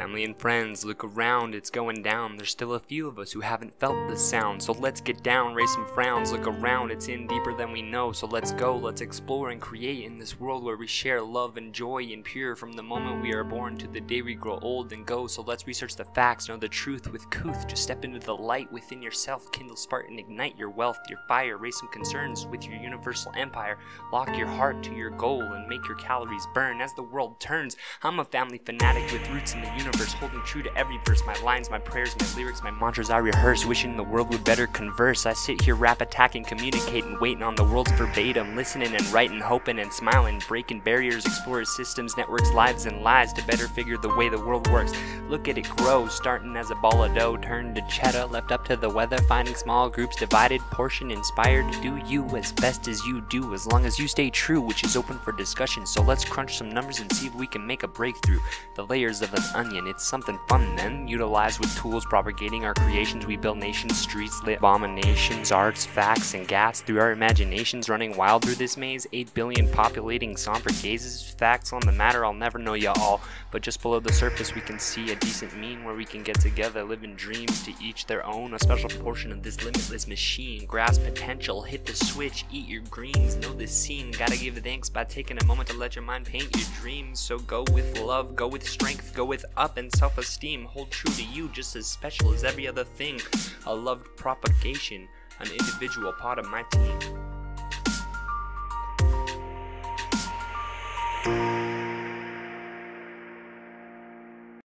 family and friends, look around, it's going down. There's still a few of us who haven't felt the sound. So let's get down, raise some frowns, look around, it's in deeper than we know. So let's go, let's explore and create in this world where we share love and joy and pure from the moment we are born to the day we grow old and go. So let's research the facts, know the truth with couth. Just step into the light within yourself, kindle spark and ignite your wealth, your fire, raise some concerns with your universal empire. Lock your heart to your goal and make your calories burn as the world turns. I'm a family fanatic with roots in the universe, holding true to every verse. My lines, my prayers, my lyrics, my mantras I rehearse, wishing the world would better converse. I sit here rap attacking, communicating, waiting on the world's verbatim, listening and writing, hoping and smiling, breaking barriers, exploring systems, networks, lives, and lies to better figure the way the world works. Look at it grow, starting as a ball of dough, turned to cheddar, left up to the weather, finding small groups divided, portion inspired do you as best as you do, as long as you stay true, which is open for discussion. So let's crunch some numbers and see if we can make a breakthrough. The layers of an onion, it's something fun then. Utilized with tools propagating our creations, we build nations, streets, lit abominations, arts, facts, and gas through our imaginations, running wild through this maze. 8 billion populating somber gazes. Facts on the matter, I'll never know ya all. But just below the surface, we can see a decent mean where we can get together, living dreams to each their own. A special portion of this limitless machine. Grasp potential, hit the switch, eat your greens, know this scene. Gotta give thanks by taking a moment to let your mind paint your dreams. So go with love, go with strength, go with up and self esteem. Hold true to you just as special as every other thing. A loved propagation, an individual part of my team.